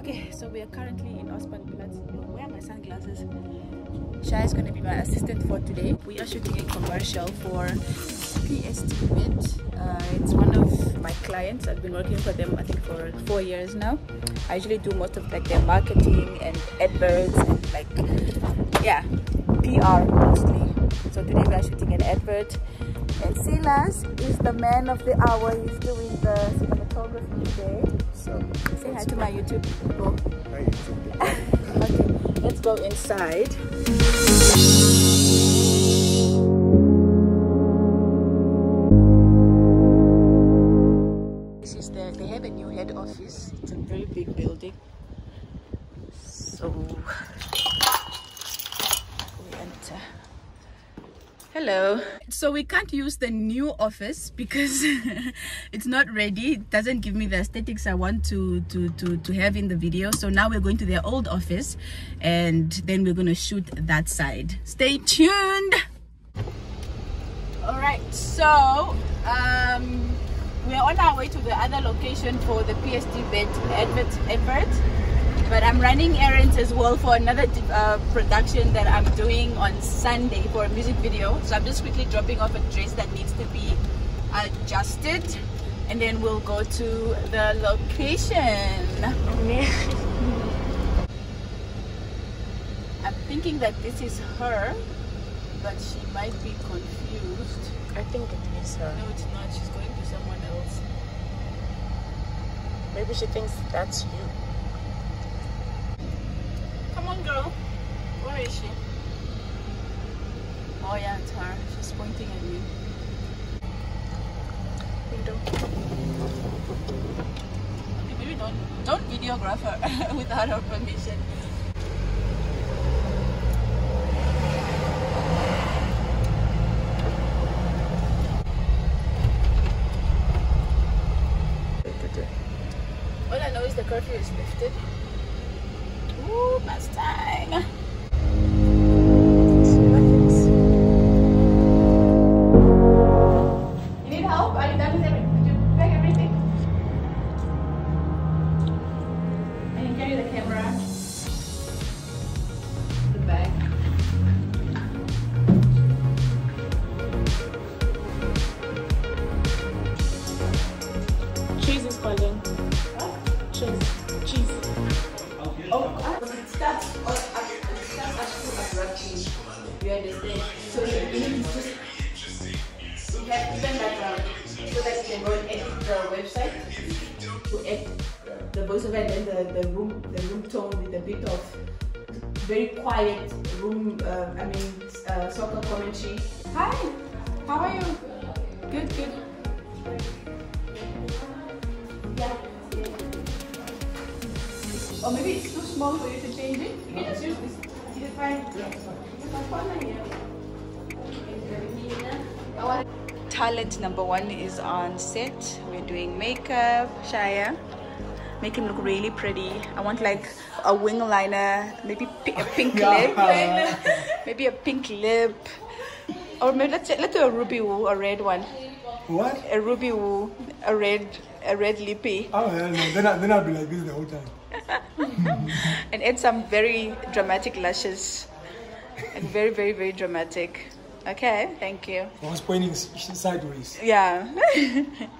Okay, so we are currently in Osman Platz. Where are my sunglasses? Shai is going to be my assistant for today. We are shooting a commercial for PST Vet. Uh, it's one of my clients. I've been working for them, I think, for four years now. I usually do most of like their marketing and adverts and like, yeah, PR mostly. So today we are shooting an advert. And Silas is the man of the hour. He's doing the cinematography today. So say hi to my YouTube people. okay, let's go inside. This is the they have a new head office. It's a very big building. So we enter. Hello. So we can't use the new office because it's not ready. It doesn't give me the aesthetics I want to, to, to, to have in the video. So now we're going to their old office and then we're going to shoot that side. Stay tuned. All right. So um, we're on our way to the other location for the PST vet advert. But I'm running errands as well for another uh, production that I'm doing on Sunday for a music video. So I'm just quickly dropping off a dress that needs to be adjusted and then we'll go to the location. I'm thinking that this is her, but she might be confused. I think it is her. No, it's not. She's going to someone else. Maybe she thinks that's you. Come on, girl. Where is she? Oh yeah, it's her. She's pointing at you. Window. Okay, maybe don't don't videograph her without her permission. All I know is the curfew is lifted. Ooh, Mustang. Very quiet room uh, I mean uh, soccer commentary. Hi, how are you? Good, good. Yeah. Or maybe it's too small for you to change it. You can just use this. Is it fine? Talent number one is on set. We're doing makeup, Shaya. Make him look really pretty. I want like a wing liner, maybe a pink lip, maybe a pink lip, or maybe let's let's do a ruby woo, a red one, What? a ruby woo, a red, a red lippy. Oh, yeah, no. Then, I, then I'll be like this the whole time. and add some very dramatic lashes and very very very dramatic okay thank you I was pointing sideways. yeah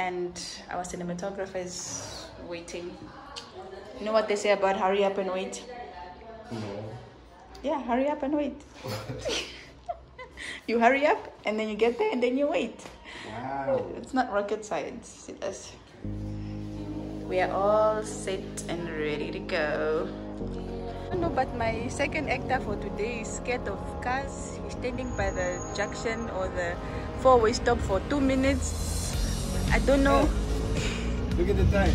and our cinematographer is waiting you know what they say about hurry up and wait No. yeah hurry up and wait you hurry up and then you get there and then you wait Wow. It's not rocket science. It is. We are all set and ready to go. I don't know, but my second actor for today is scared of cars. He's standing by the junction or the four-way stop for two minutes. I don't know. Look at the time.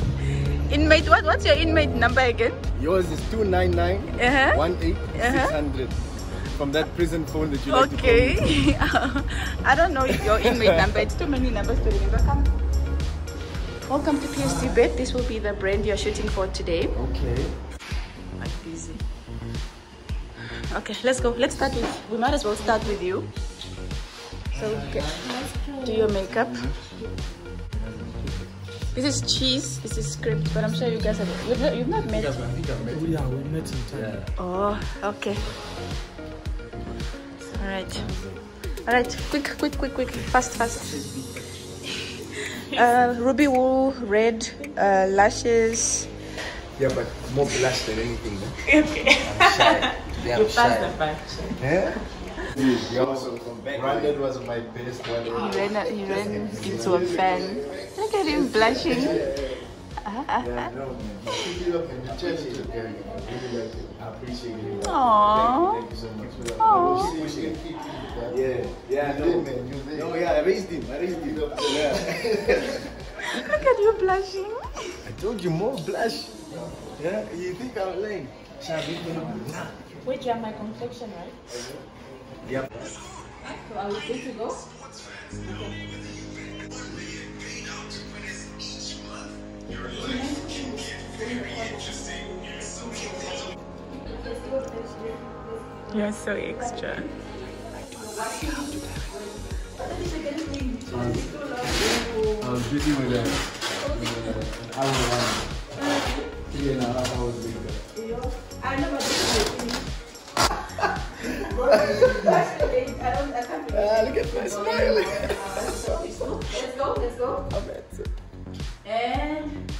Inmate, what? What's your inmate number again? Yours is 299 Uh-huh. 18 Uh-huh. from that prison phone that you like to. Okay. I don't know your inmate number. It's too many numbers to remember. Come. Welcome to PST Bet. This will be the brand you're shooting for today. Okay. I'm busy. Okay, let's go. Let's start with. We might as well start with you. So get, do your makeup. This is cheese. This is script, but I'm sure you guys have. You've not, you've not met. I think I've met Oh, yeah, we met in time. Oh, okay. All right. All right. Quick, quick, quick, quick. Fast, fast. Uh, ruby woo, red uh, lashes. Yeah, but more blush than anything. Okay. I'm shy. Yeah, I'm shy. Yeah? He also Brandon was my best one. He ran, he ran into a fan. Look at him blushing. Yeah, uh-huh. no, man. You keep it up and you change it again. I really like it. I appreciate it. Aww. Thank you so much for that. Aw. We should keep it up, man. Yeah, yeah, no, man. You did. No, yeah, I raised him. I raised him. Yeah. Look at you blushing. I told you more blush. Yeah, you think I'm lame? Nah. Wait, you have my complexion, right? Yep. So are we good to go? You're so extra. I was busy with that. Uh, hour one. Three and a half hours later. Ah, look at my smile. Let's go, let's go. I'm at it. And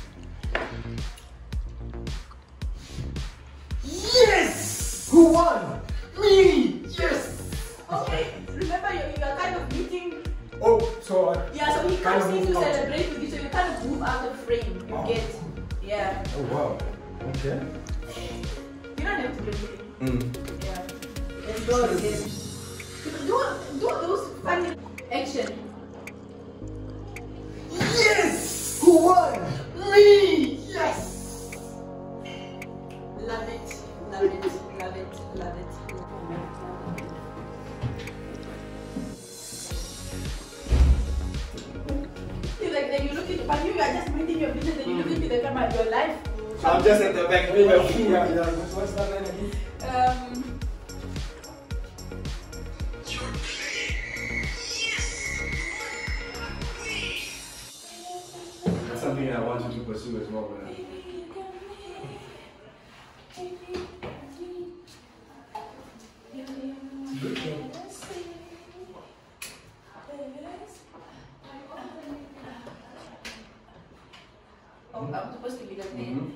Yes! Who won? Me! Yes! okay, remember you you're kind of meeting. Oh, so I, Yeah, so he Kind comes of in to out. celebrate with you, so you kind of move out of frame. You Oh. get, yeah. oh wow. Okay. You don't have to do anything. Mm. Yeah. Go again. Do do those funny action. Yes! Who won? Me! Yes! Love it, love it, love it, love it. It's like you look at but you are just minding your business and you look into the camera your life. I'm just at the back doing my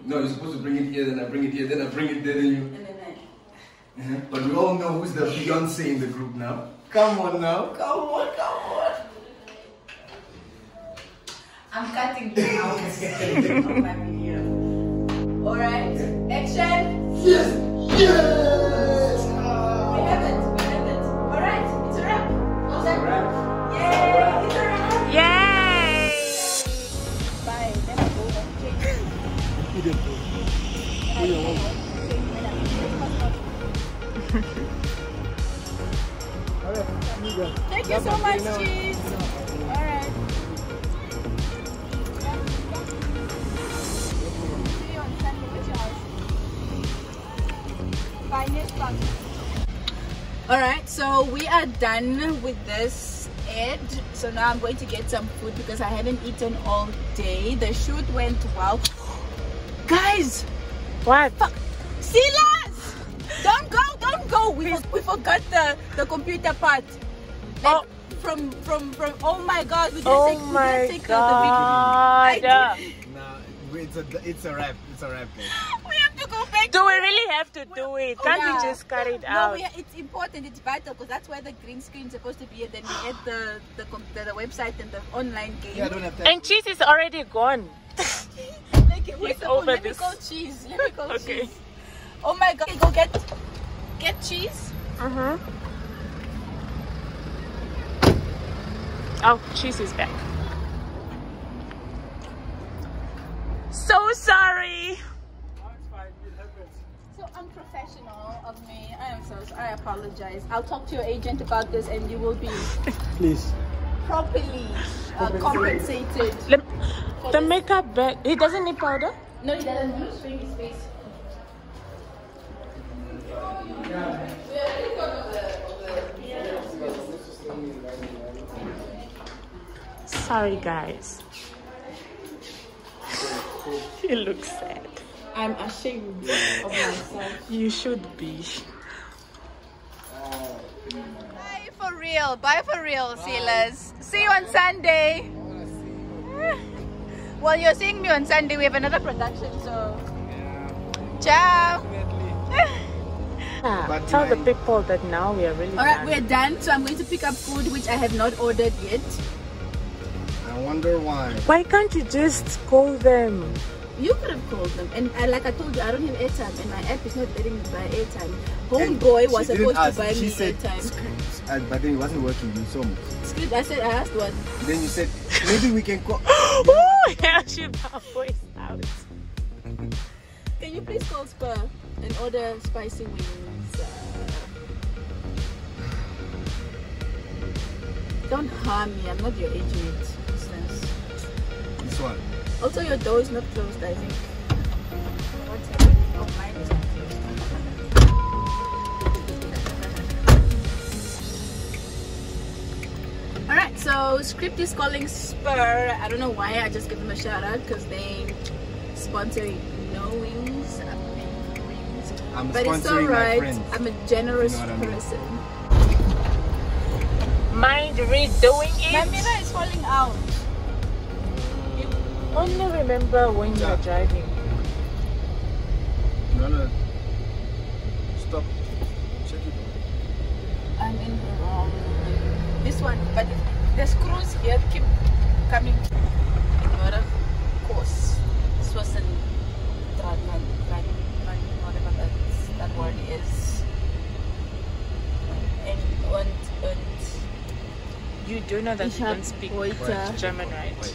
No, you're supposed to bring it here, then I bring it here, then I bring it there, then you. And then I Uh-huh. But we all know who's the Beyonce in the group now. Come on now, come on, come on. I'm cutting you out of my video. Alright, action. Yes! Yes! Thank you so much, cheese. Alright. See you on Sunday. Which hours? Finest All right, so we are done with this ad. So now I'm going to get some food because I haven't eaten all day. The shoot went well. Guys, What? Don't go, don't go. We, we forgot the, the computer part. Like, Oh. From, from, from, oh my God. We didn't Oh take, we my didn't take the, the god. video. Nah, it's a, it's a wrap, it's a wrap, guys. We have to go back. Do we really have to do it? Oh, Can't Yeah. we just cut it No, out? No, it's important. It's vital because that's where the green screen is supposed to be. And then we add the the, the the website and the online game. Yeah, I don't have time. And cheese is already gone. Like, where's It's over Let me this. call cheese. Let me call Okay. cheese. Oh my god! Go get get cheese. Mm-hmm. Oh, cheese is back. So sorry. So unprofessional of me. I am so sorry. I apologize. I'll talk to your agent about this, and you will be Please. properly uh, compensated. Let, the makeup bag. He doesn't need powder. No, he doesn't use showing his face. Sorry, guys. You look sad. I'm ashamed of myself. You should be. Bye for real. Bye for real, sailors. See you on Sunday. Well, you're seeing me on Sunday. We have another production, so. Ciao. But tell the people that now we are really All right, done. we're done. So I'm going to pick up food, which I have not ordered yet. I wonder why. Why can't you just call them? You could have called them, and I, like I told you, I don't have airtime, and my app is not letting me buy airtime. Homeboy was She didn't supposed to buy she me said airtime. script, and- uh, but then it wasn't working. You saw me. Script, I said I asked one. Then you said maybe we can call. oh, yeah, she her voice out. Can you please call Spur and order spicy wings? Don't harm me. I'm not your age mate. Business. This one. Also, your door is not closed. I think. Oh, mine is closed. All right. So script is calling Spur. I don't know why. I just give them a shout out because they sponsor no wings. I'm wings. I'm But it's sponsoring my alright. I'm a generous You know person. Mind redoing it. My mirror is falling out. You Only remember when you're driving. No, no. Stop. Check it. I'm in the wrong. This one, but the screws here keep coming out of course. This wasn't Dragon, Dragon, whatever that, that word is. You do know that Ich you hab don't speak heute, German, right?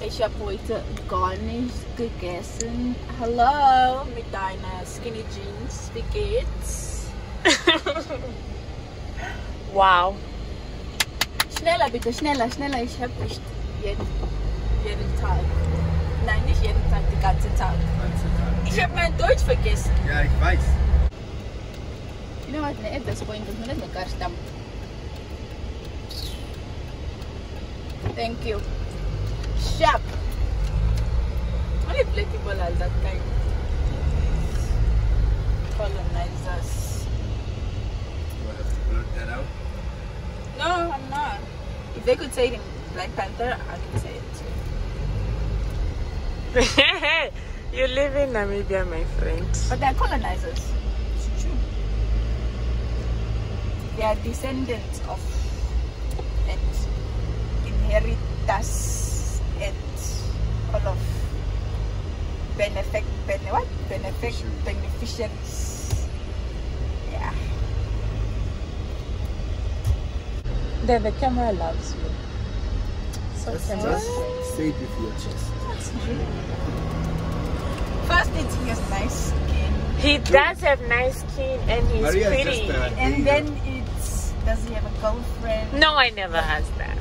ich habe heute gar nichts gegessen. Hallo, mit deiner Skinny Jeans. Wie geht's? Wow. Schneller bitte, schneller, schneller. Ich habe nicht jeden, jeden Tag. Nein, nicht jeden Tag, den ganzen Tag. Ich habe mein Deutsch vergessen. Ja, ich weiß. You know what? At this point, ons moet net mekaar Thank you. Sharp. Only black people are that kind. Colonizers. Do I have to blurt that out? No, I'm not. If they could say it in Black Panther, I could say it too. you live in Namibia, my friend. But they're colonizers. It's true. They are descendants of and inherit it. all of benefit, bene, what? Benefit, beneficiaries. Yeah. Then the camera loves you. So Just, camera. just say it with your chest. First, it's he has nice skin, He does have nice skin and he's Maria pretty. just uh, and then it's does he have a girlfriend? No, I never asked that.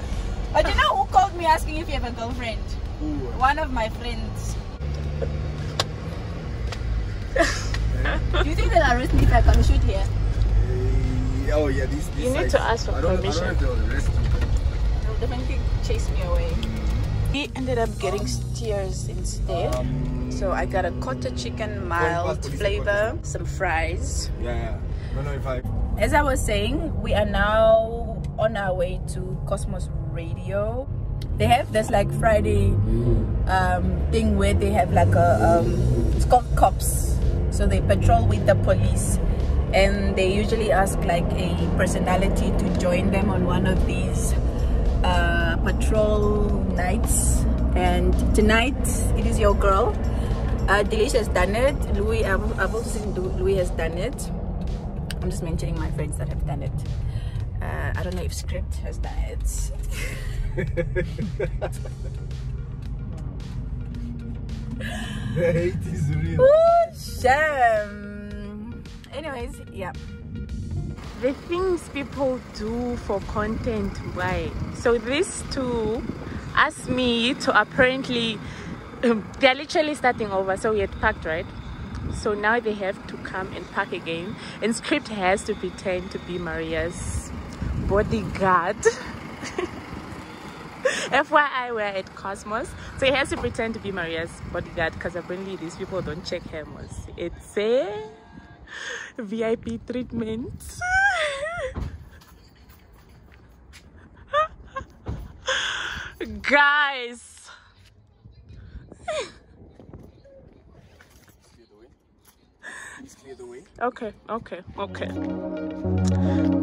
But you know who called me asking if you have a girlfriend? Ooh. One of my friends. Do you think they'll arrest me if I come shoot here? Eh, Oh yeah, these. these You need sites. to ask for I don't, permission. I don't have to arrest you. They'll definitely chase me away. We ended up getting steers instead. Um, So I got a quarter chicken, mild police flavor, some fries. yeah, yeah. No, no, if I. As I was saying, we are now on our way to Cosmos Radio. They have this like Friday um, thing where they have like a um, it's called cops. So they patrol with the police, and they usually ask like a personality to join them on one of these uh, patrol nights. And tonight it is your girl. Uh, Delish has done it. Louis, I've, I've also seen Louis has done it. I'm just mentioning my friends that have done it. Uh, I don't know if Script has done it. The hate is real. Ooh, shame. Anyways, yeah. The things people do for content, why? So these two asked me to apparently, um, they're literally starting over. So we had packed, right? So now they have to come and pack again. And Script has to pretend to be Maria's bodyguard. FYI, we're at Cosmos. So he has to pretend to be Maria's bodyguard because apparently these people don't check cameras. It's a VIP treatment. Guys. Clear the way. Okay, okay, okay.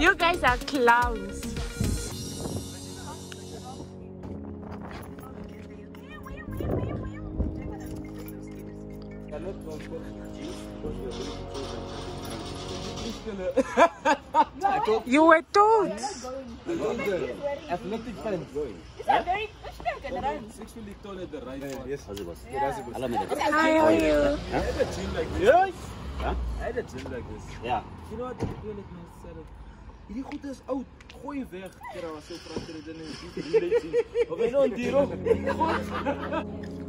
you guys are clowns. You were told. Athletic fans. Sexually told at the right part. Yes, Hazibas. Hi, how are you? Yes! I had a gym like this. Ja. You know what? Ek wil net net sê dat hierdie goed is oud. Gooi weg. Kira was so verander dit in die relate sien. Of jy nou in die rok. Mrs.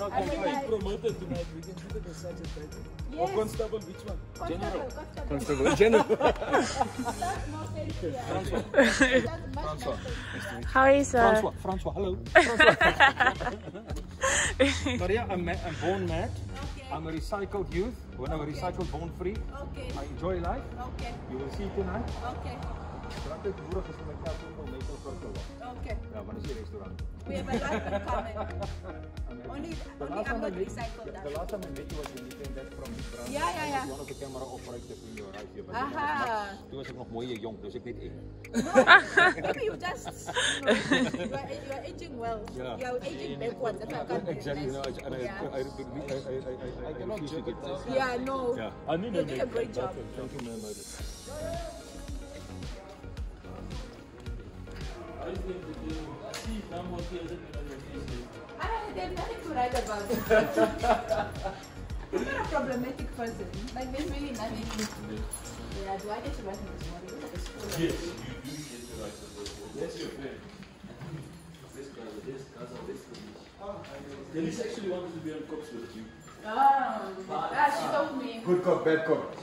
not I mean, complain. I- promoted tonight. We can put it as sergeant title. Or constable, which one? Constable, General. constable. General. That's more fancy. That's much François. nicer. How are you, sir? Francois, Francois, hello. Maria, I'm, I'm born mad. Okay. I'm a recycled youth. When I'm a recycled, born free. Okay. I enjoy life. Okay. You will see tonight. Okay. Drank het boerig is met elkaar ook wel meestal cirkel. Okay. Ja, maar dat is restaurant. We have a lot in common. Only, The only I'm I not met recycled. the last time I met you was when you came back from the brand. Ja, ja, of the camera operators in your right here. Aha. Toen was ik nog mooie jong, dus ik weet één. Maybe you just, you know, you are, you are aging well. Yeah. You are aging backwards. That's why I can't Exactly, you know, I, and I. I, I, I, I, I, I, I refuse to get this. Yeah, no. Yeah. I mean, You're doing a great job. Thank you, man. I there's nothing to write about. I'm not a problematic person. Like there's really nothing. Yeah, do I get to write in this morning? Look at the school. Yes, Denise actually wanted to be on cops with you. Oh, ah, she told me. Good cop, bad cop.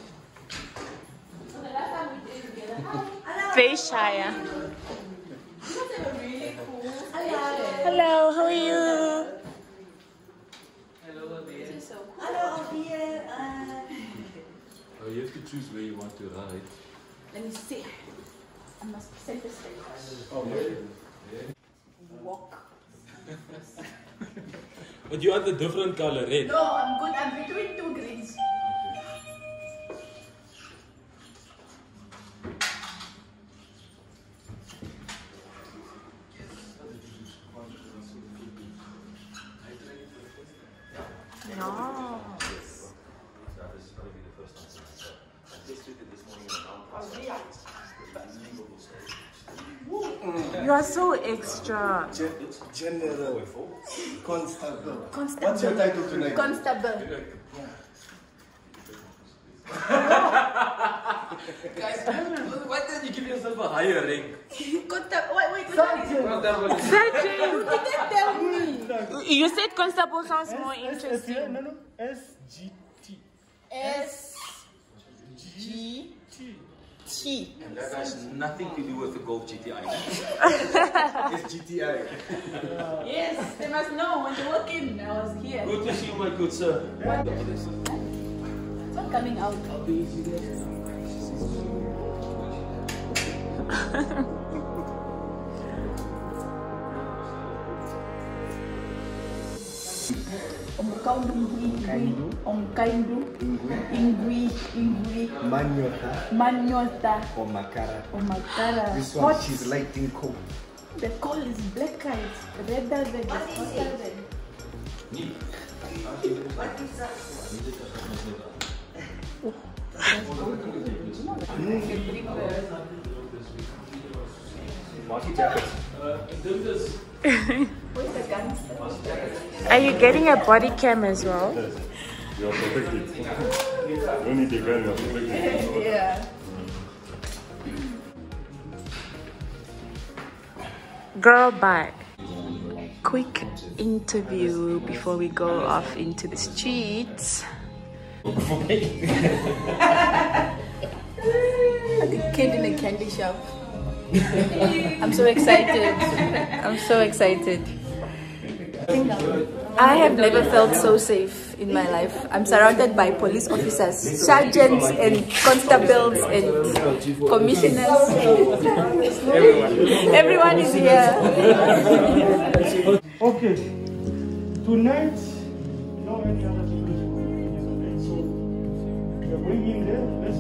So the last time we did it together, hi. Very shy. You guys have really cool Hello. Hello, how are you? Oh, you have to choose where you want to ride. Let me see. I must set the stage. Oh, Walk. But you want the different color, red. Eh? No, I'm good. I'm between two greens. You are so extra. General. Constable. Constable. What's your title tonight? Constable. Why didn't you give yourself a higher rank? Constable. Wait, wait, which one is it? Sergeant, You didn't tell me. you said constable sounds more interesting. No, no. SGT. S G T. And that has nothing to do with the Golf GTI. It's GTI. Yes, they must know when you walk in. I was here. Good to see you, my good sir. It's not coming out. Kaundu, Ingui, Onkaindu, Ingui, Ingui, Manyota Manyota, or Makara. or Makara. This one, Hot. she's lighting cold. The call is black eyes, redder than the hotter than. Where's the gangster? Are you getting a body cam as well? You are protected. Don't need a gun, you are protected. Yeah. Girl, bye. Quick interview before we go off into the streets. Like a kid in a candy shop. I'm so excited. I'm so excited. I have never felt so safe in my life. I'm surrounded by police officers, sergeants and constables and commissioners. Everyone is here. Okay. Tonight, no any other? So, we are going in there. Let's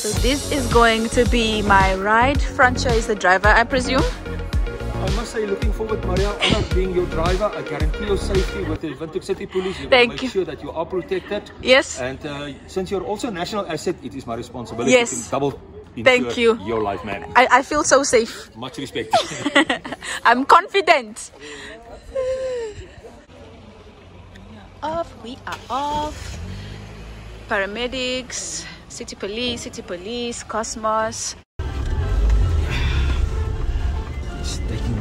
So this is going to be my ride. François is the driver, I presume. I must say, looking forward, Maria, honor being your driver. I guarantee your safety with the Windhoek City Police. You Thank make you. sure that you are protected. Yes. And uh, since you're also a national asset, it is my responsibility Yes. to double Thank you. your life, man. I, I feel so safe. Much respect. I'm confident. Off, we are off. Paramedics, city police, city police, Cosmos. It's taking,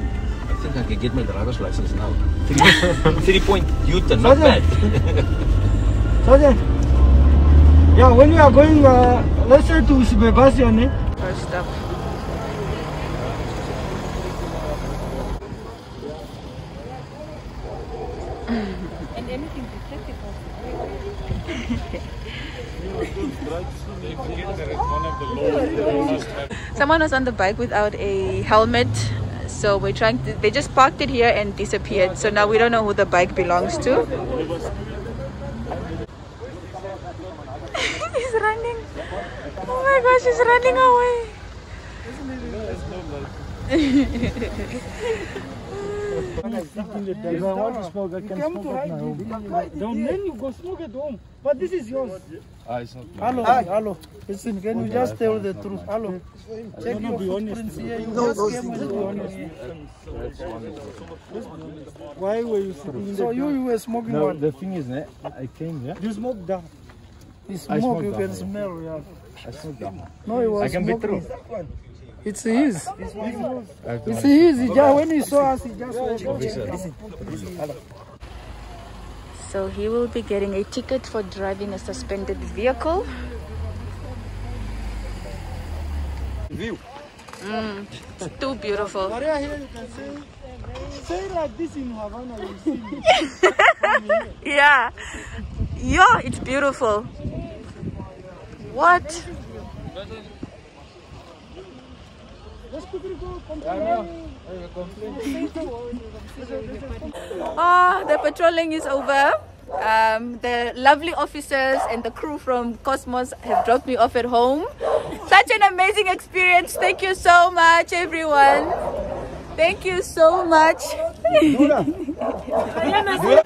I think I can get my driver's license now. Three, three point U-turn, not bad. Sergeant. Yeah, when we are going, uh, let's say to Sebastian, eh? First up. Someone was on the bike without a helmet. So we're trying to, they just parked it here and disappeared. So now we don't know who the bike belongs to. he's running. Oh my gosh, he's running away. If I want to smoke, I can smoke at my home. Don't then you go smoke at home. But this is yours. Hello, hello. Listen, can you just tell the truth? Hello. Check your footprints here. You just came with be honest. Why were you smoking? So you, you were smoking No, one. the thing is, ne, I came here. You smoke that. You I smoke, smoke you can smell, yeah. I smoked that. No, he was I can be smoking. true. It's his. I It's his. He just, when he saw us, he just went. So he will be getting a ticket for driving a suspended vehicle. View. Mm, it's too beautiful. Maria, here you can say, say like this in Havana, you see. Yeah. Yeah, it's beautiful. What? Let's quickly go. Complain. Oh, the patrolling is over. Um, the lovely officers and the crew from Cosmos have dropped me off at home. Such an amazing experience. Thank you so much, everyone. Thank you so much.